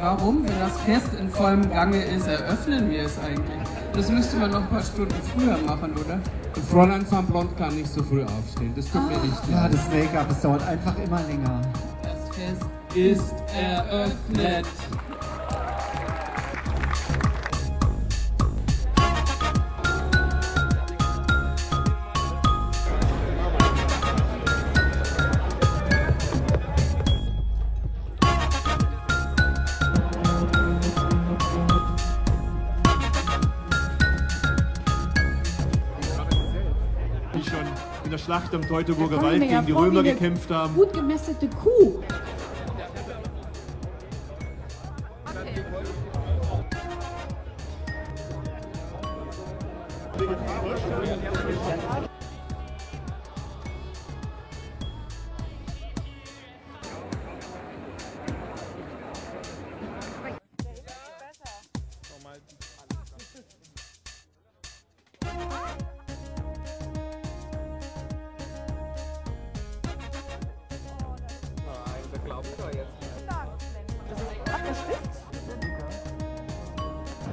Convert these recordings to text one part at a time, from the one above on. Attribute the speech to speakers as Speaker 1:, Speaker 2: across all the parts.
Speaker 1: warum, wenn das Fest in vollem Gange ist, eröffnen wir es eigentlich? Das müsste man noch ein paar Stunden früher machen, oder?
Speaker 2: Fräulein van Blond kann nicht so früh aufstehen. Das tut mir nicht
Speaker 3: Ja,
Speaker 2: leid.
Speaker 3: das Make-up, es dauert einfach immer länger.
Speaker 1: Das Fest ist eröffnet.
Speaker 4: In der Schlacht am Teutoburger Wald
Speaker 5: ja
Speaker 4: gegen die Römer gekämpft haben.
Speaker 5: Gut gemästete Kuh.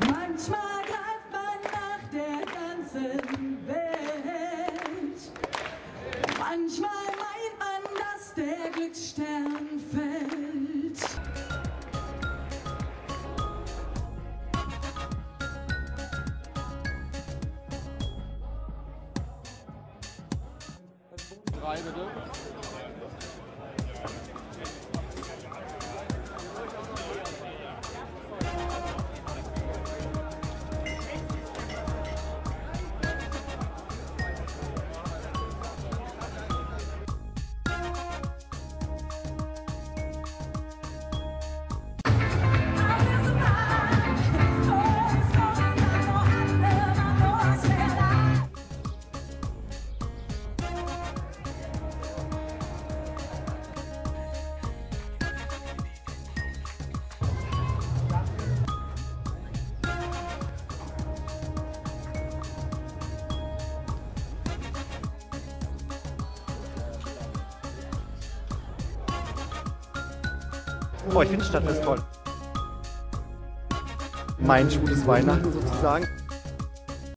Speaker 6: Manchmal greift man nach der ganzen Welt. Manchmal meint man, dass der Glücksstern fällt.
Speaker 7: Oh, ich finde die Stadt ist toll. Mein schwules Weihnachten sozusagen.